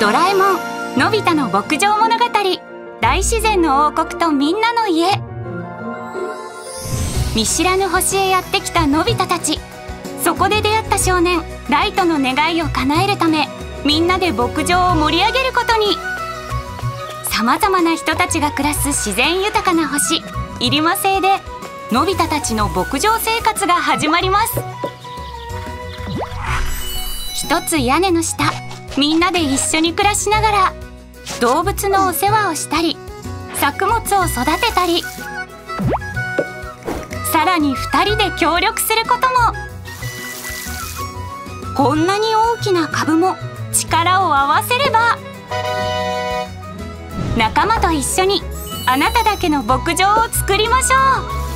ドラえもんのび太の牧場物語。大自然の王国とみんなの家。見知らぬ星へやってきたのび太たち。そこで出会った少年ライトの願いを叶えるためみんなで牧場を盛り上げることに。さまざまな人たちが暮らす自然豊かな星入間星でのび太たちの牧場生活が始まります。一つ屋根の下。みんなで一緒に暮らしながら動物のお世話をしたり作物を育てたりさらに2人で協力することも。こんなに大きな株も力を合わせれば仲間と一緒にあなただけの牧場を作りましょう。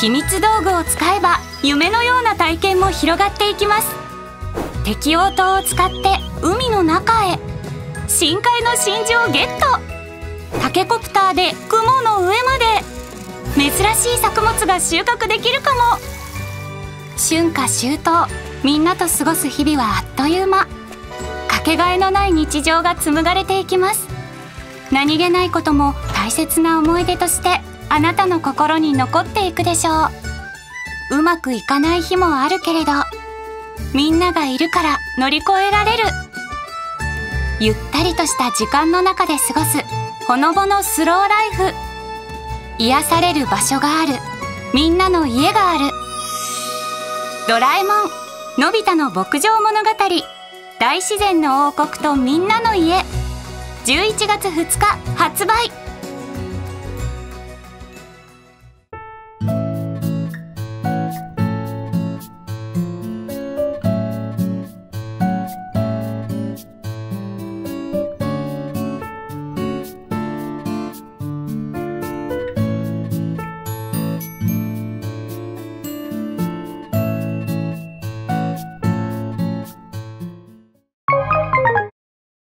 秘密道具を使えば夢のような体験も広がっていきます。適応灯を使って海の中へ。深海の真珠をゲット。タケコプターで雲の上まで。珍しい作物が収穫できるかも。春夏秋冬みんなと過ごす日々はあっという間。かけがえのない日常が紡がれていきます。何気ないことも大切な思い出としてあなたの心に残っていくでしょう。うまくいかない日もあるけれどみんながいるから乗り越えられる。ゆったりとした時間の中で過ごすほのぼのスローライフ。癒される場所がある。みんなの家がある。ドラえもんのび太の牧場物語。大自然の王国とみんなの家。11月2日発売。